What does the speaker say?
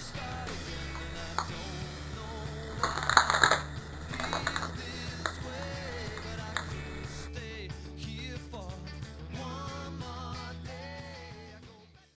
stars.